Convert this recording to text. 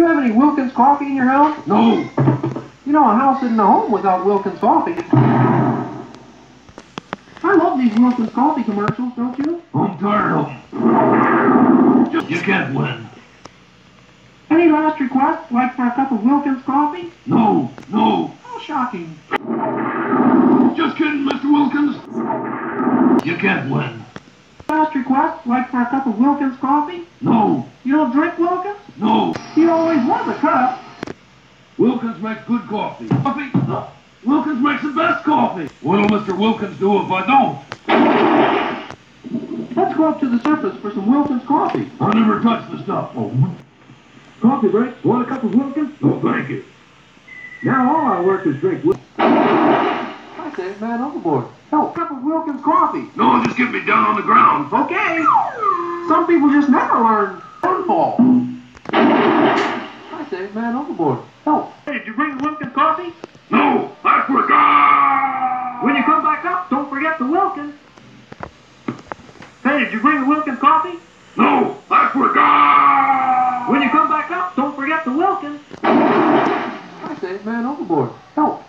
you have any Wilkins coffee in your house? No. You know, a house isn't a home without Wilkins coffee. I love these Wilkins coffee commercials, don't you? I'm tired of them. You can't win. Any last requests, like for a cup of Wilkins coffee? No, no. How shocking. Just kidding, Mr. Wilkins. You can't win. Last request, like for a cup of Wilkins coffee? No, You don't drink Wilkins? no. You always want a cup. Wilkins makes good coffee. Coffee? Wilkins makes the best coffee. What'll Mr. Wilkins do if I don't? Let's go up to the surface for some Wilkins coffee. I'll never touch the stuff. Oh, Coffee break. Want a cup of Wilkins? no, thank you. Now all our workers drink Wilkins. I say, man overboard. Help. Cup of Wilkins coffee. No, just get me down on the ground. Okay. Some people just never learn. Don't. I say, man overboard. Help. Hey, did you bring the Wilkins coffee? No, I forgot. When you come back up, don't forget the Wilkins. Hey, did you bring the Wilkins coffee? No, I forgot. When you come back up, don't forget the Wilkins. I say, man overboard. Help.